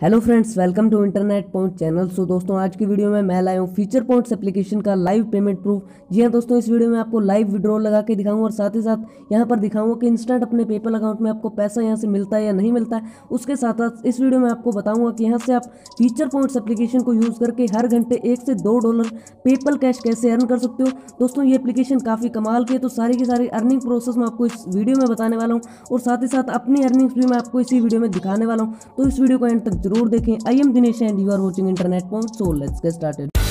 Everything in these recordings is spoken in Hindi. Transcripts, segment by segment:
Hello friends welcome to internet point channel so दोस्तों, आज की वीडियो में मैं लाया हूँ फीचर पॉइंट्स एप्लीकेशन का लाइव पेमेंट प्रूफ जी हाँ दोस्तों, इस वीडियो में आपको लाइव विड्रॉल लगा के दिखाऊँगा और साथ ही साथ यहाँ पर दिखाऊँगा कि इंस्टेंट अपने पेपल अकाउंट में आपको पैसा यहाँ से मिलता है या नहीं मिलता है। उसके साथ साथ इस वीडियो में आपको बताऊँगा कि यहाँ से आप फीचर पॉइंट्स एप्लीकेशन को यूज़ करके हर घंटे एक से दो डॉलर पेपल कैश कैसे अर्न कर सकते हो। दोस्तों, ये एप्लीकेशन काफ़ी कमाल की है तो सारी की सारी अर्निंग प्रोसेस मैं आपको इस वीडियो में बताने वाला हूँ और साथ ही साथ अपनी अर्निंग्स भी मैं आपको इसी वीडियो में दिखाने वाला हूँ। तो इस वीडियो को एंड तक ज़रूर देखें। I am Dinesh and you are watching internet so let's get started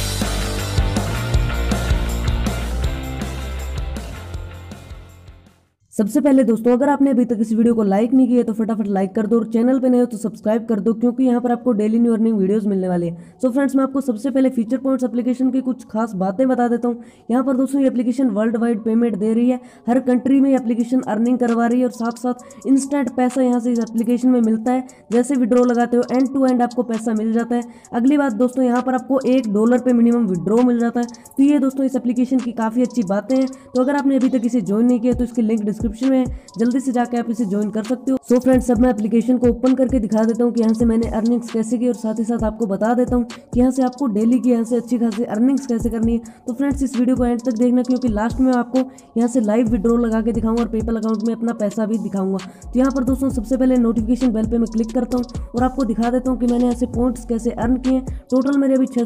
सबसे पहले दोस्तों, अगर आपने अभी तक इस वीडियो को लाइक नहीं किया तो फटाफट लाइक कर दो और चैनल पे नए हो तो सब्सक्राइब कर दो, क्योंकि यहाँ पर आपको डेली न्यू अर्निंग वीडियोस मिलने वाले है। सो फ्रेंड्स मैं आपको सबसे पहले फीचर पॉइंट्स एप्लीकेशन की कुछ खास बातें बता देता हूँ। यहाँ पर दोस्तों, ये एप्लीकेशन वर्ल्ड वाइड पेमेंट दे रही है। हर कंट्री में एप्लीकेशन अर्निंग करवा रही है और साथ साथ इंस्टेंट पैसा यहाँ से इस एप्लीकेशन में मिलता है। जैसे विड्रॉ लगाते हो एंड टू एंड आपको पैसा मिल जाता है। अगली बात दोस्तों, यहाँ पर आपको एक डॉलर पर मिनिमम विड्रॉ मिल जाता है। तो ये दोस्तों, इस एप्लीकेशन की काफ़ी अच्छी बातें हैं। तो अगर आपने अभी तक इसे ज्वाइन नहीं किया तो इसकी लिंक डिस्क्रिप्शन में जल्दी से जाकर आप इसे ज्वाइन कर सकते हो। सो फ्रेंड्स अब मैं एप्लीकेशन को ओपन करके दिखा देता हूँ कि यहाँ से मैंने अर्निंग्स कैसे की और साथ ही साथ आपको बता देता हूँ कि यहाँ से आपको डेली की यहाँ से अच्छी खासी अर्निंग्स कैसे करनी है। तो फ्रेंड्स इस वीडियो को एंड तक देखना क्योंकि लास्ट में आपको यहाँ से लाइव विड्रॉ लगा के दिखाऊँगा और पेपल अकाउंट में अपना पैसा भी दिखाऊँगा। तो यहाँ पर दोस्तों, सबसे पहले नोटिफिकेशन बेल पे मैं क्लिक करता हूँ और आपको दिखा देता हूँ कि मैंने यहाँ से पॉइंट्स कैसे अर्न किए टोटल मेरे अभी छः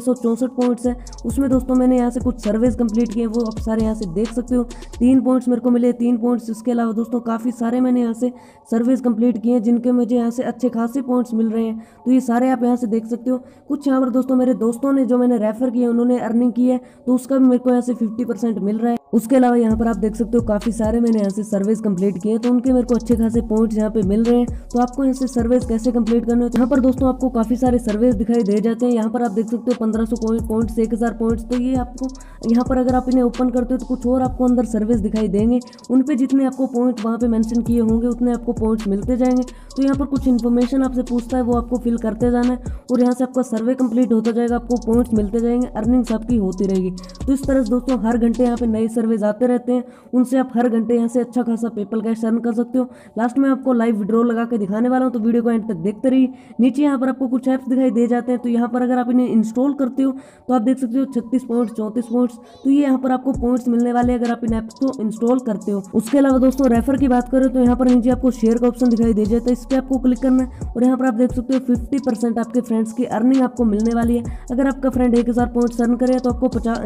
पॉइंट्स है। उसमें दोस्तों, मैंने यहाँ से कुछ सर्वेज कंप्लीट किए वो आप सारे यहाँ से देख सकते हो। तीन पॉइंट्स मेरे को मिले, तीन पॉइंट्स इसके अलावा दोस्तों, काफ़ी सारे मैंने यहाँ से सर्विस कंप्लीट किए हैं, जिनके मुझे यहाँ से अच्छे खासे पॉइंट्स मिल रहे हैं। तो ये सारे आप यहाँ से देख सकते हो। कुछ यहाँ पर दोस्तों मेरे दोस्तों ने जो मैंने रेफर किया उन्होंने अर्निंग की है तो उसका भी मेरे को यहाँ से फिफ्टी मिल रहा है। उसके अलावा यहाँ पर आप देख सकते हो काफ़ी सारे मैंने यहाँ से सर्विस कंप्लीट किए तो उनके मेरे को अच्छे खासे पॉइंट्स यहाँ पे मिल रहे हैं। तो आपको यहाँ से सर्विस कैसे कंप्लीट करने हो? यहाँ पर दोस्तों आपको काफ़ी सारे सर्विस दिखाई दे जाते हैं। यहाँ पर आप देख सकते हो पंद्रह सौ पॉइंट्स एक हज़ार पॉइंट्स तो ये आपको यहाँ पर अगर आप इन्हें ओपन करते हो तो कुछ और आपको अंदर सर्विस दिखाई देंगे। उन पर जितने आपको पॉइंट वहाँ पे मैंशन किए होंगे, उतने आपको पॉइंट्स मिलते जाएँगे। तो यहाँ पर कुछ इन्फॉर्मेशन आपसे पूछता है, वो आपको फिल करते जाना है और यहाँ से आपका सर्वे कंप्लीट होता जाएगा, आपको पॉइंट्स मिलते जाएँगे अर्निंग्स आपकी होती रहेगी। तो इस तरह से दोस्तों हर घंटे यहाँ पे नए सर्वेज आते रहते हैं। उनसे आप हर घंटे यहाँ से अच्छा खासा पेपल कैश अर्न कर सकते हो। लास्ट में आपको लाइव विड्रॉ लगा के दिखाने वाला हूँ तो वीडियो को एंड तक देखते रहिए। नीचे यहाँ पर आपको कुछ ऐप्स दिखाई दे जाते हैं तो यहाँ पर अगर आप इन्हें इंस्टॉल करते हो तो आप देख सकते हो छत्तीस पॉइंट्स चौंतीस पॉइंट्स तो ये यहाँ पर आपको पॉइंट्स मिलने वाले अगर आप इन ऐप्स को इंस्टॉल करते हो। उसके अलावा दोस्तों रेफर की बात करें तो यहाँ पर नीचे आपको शेयर का ऑप्शन दिखाई दे जाता है। इस पर आपको क्लिक करना है और यहाँ पर आप देख सकते हो फिफ्टी परसेंट आपके फ्रेंड्स की अर्निंग आपको मिलने वाली है। अगर आपका फ्रेंड एक हज़ार पॉइंट्स अर्न करे तो आपको पचास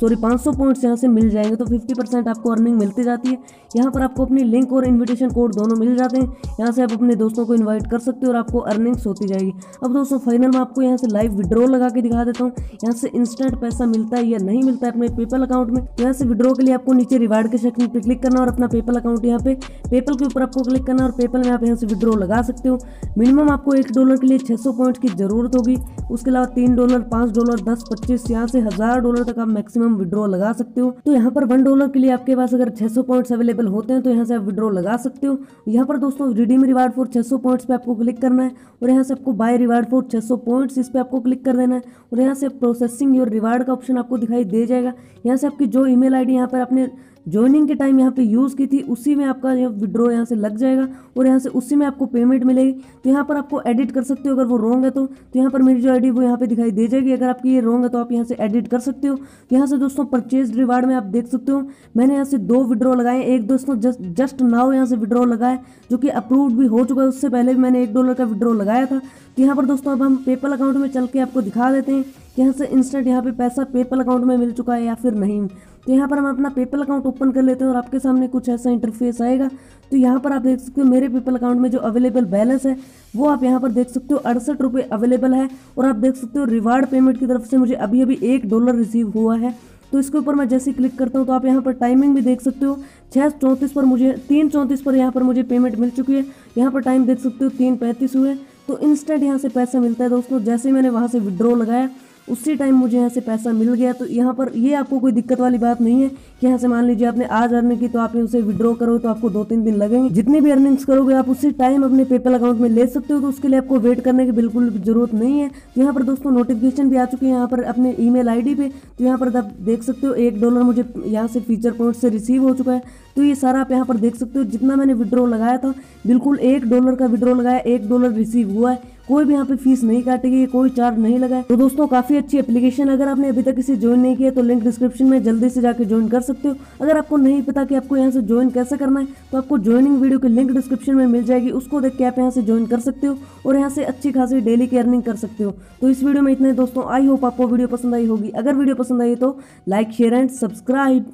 सॉरी पाँच सौ पॉइंट्स यहाँ से मिल जाएँगे। तो फिफ्टी परसेंट आपको अर्निंग मिलती जाती है। यहाँ पर आपको अपनी लिंक और इन्विटेशन कोड दोनों मिल जाते हैं। यहाँ से आप अपने दोस्तों को इन्वाइट कर सकते हो और आपको अर्निंग्स होती जाएगी। अब दोस्तों फाइनल में आपको यहाँ से लाइव विड्रॉ लगा के दिखा देता हूँ। यहाँ से इंस्टेंट पैसा मिलता है या नहीं मिलता है अपने पेपल अकाउंट में यहाँ से विड्रॉ के लिए आपको नीचे रिवार्ड के सेक्शन पर क्लिक करना और अपना पेपल अकाउंट यहाँ पे पेपल के ऊपर आपको क्लिक करना और पेपल में आप यहाँ से विड्रॉ लगा सकते हो। मिनिमम आपको एक डॉलर के लिए छह पॉइंट की ज़रूरत होगी। उसके अलावा तीन डॉलर पाँच डॉलर दस, पच्चीस, यहाँ से हज़ार डॉलर तक आप मैक्सिमम विड्रॉ लगा सकते हो। तो यहाँ पर वन डॉलर के लिए आपके पास अगर 600 पॉइंट्स अवेलेबल होते हैं तो यहाँ से आप विड्रॉ लगा सकते हो। यहाँ पर दोस्तों रिडीम रिवार्ड फॉर 600 पॉइंट्स पे आपको क्लिक करना है और यहाँ से आपको बाय रिवार्ड फॉर 600 पॉइंट्स इस पे आपको क्लिक कर देना है और यहाँ से प्रोसेसिंग योर रिवार्ड का ऑप्शन आपको दिखाई दे जाएगा। यहाँ से आपकी जो ईमेल आईडी यहाँ पर आपने ज्वाइनिंग के टाइम यहाँ पे यूज़ की थी, उसी में आपका ये विड्रॉ यहाँ से लग जाएगा और यहाँ से उसी में आपको पेमेंट मिलेगी। तो यहाँ पर आपको एडिट कर सकते हो अगर वो रॉन्ग है तो। तो यहाँ पर मेरी जो आईडी वो यहाँ पे दिखाई दे जाएगी। अगर आपकी ये रॉन्ग है तो आप यहाँ से एडिट कर सकते हो। यहाँ से दोस्तों परचेज रिवार्ड में आप देख सकते हो। मैंने यहाँ से दो विड्रॉ लगाए। एक दोस्तों जस्ट जस्ट नाउ यहाँ से विड्रॉ लगाए, जो कि अप्रूव्ड भी हो चुका है। उससे पहले भी मैंने एक डॉलर का विड्रॉ लगाया था। तो यहाँ पर दोस्तों अब हम पेपल अकाउंट में चल के आपको दिखा देते हैं। यहाँ से इंस्टेंट यहाँ पे पैसा पेपल अकाउंट में मिल चुका है या फिर नहीं? तो यहाँ पर हम अपना पेपल अकाउंट ओपन कर लेते हैं और आपके सामने कुछ ऐसा इंटरफेस आएगा। तो यहाँ पर आप देख सकते हो मेरे पेपल अकाउंट में जो अवेलेबल बैलेंस है, वो आप यहाँ पर देख सकते हो अड़सठ रुपये अवेलेबल है और आप देख सकते हो रिवार्ड पेमेंट की तरफ़ से मुझे अभी अभी एक डॉलर रिसीव हुआ है। तो इसके ऊपर मैं जैसे क्लिक करता हूँ तो आप यहाँ पर टाइमिंग भी देख सकते हो। छः चौंतीस पर मुझे, तीन चौंतीस पर यहाँ पर मुझे पेमेंट मिल चुकी है। यहाँ पर टाइम देख सकते हो तीन पैंतीस हुए। तो इंस्टेंट यहाँ से पैसा मिलता है दोस्तों। जैसे मैंने वहाँ से विड्रॉ लगाया उसी टाइम मुझे यहाँ से पैसा मिल गया तो यहाँ पर ये आपको कोई दिक्कत वाली बात नहीं है कि यहाँ से मान लीजिए आपने आज अर्निंग की तो आपने उसे विड्रॉ करो तो आपको दो तीन दिन लगेंगे। जितनी भी अर्निंग्स करोगे, आप उसी टाइम अपने पेपल अकाउंट में ले सकते हो तो उसके लिए आपको वेट करने की बिल्कुल ज़रूरत नहीं है। तो यहाँ पर दोस्तों नोटिफिकेशन भी आ चुकी है, यहाँ पर अपने ई मेल पे तो यहाँ पर आप देख सकते हो, एक डॉलर मुझे यहाँ से फीचर पॉइंट से रिसीव हो चुका है। तो ये सारा आप यहाँ पर देख सकते हो, जितना मैंने विड्रॉ लगाया था, बिल्कुल एक डॉलर का विड्रॉ लगाया, एक डॉलर रिसीव हुआ है। कोई भी यहाँ पे फ़ीस नहीं काटेगी कोई चार्ज नहीं लगा तो दोस्तों, काफ़ी अच्छी एप्लीकेशन अगर आपने अभी तक इसे ज्वाइन नहीं किया तो लिंक डिस्क्रिप्शन में जल्दी से जाकर ज्वाइन कर सकते हो। अगर आपको नहीं पता कि आपको यहाँ से ज्वाइन कैसे करना है तो आपको ज्वाइनिंग वीडियो की लिंक डिस्क्रिप्शन में मिल जाएगी। उसको देख के आप यहाँ से ज्वाइन कर सकते हो और यहाँ से अच्छी खासी डेली की अर्निंग कर सकते हो। तो इस वीडियो में इतने दोस्तों आई होप आपको वीडियो पसंद आई होगी। अगर वीडियो पसंद आई तो लाइक शेयर एंड सब्सक्राइब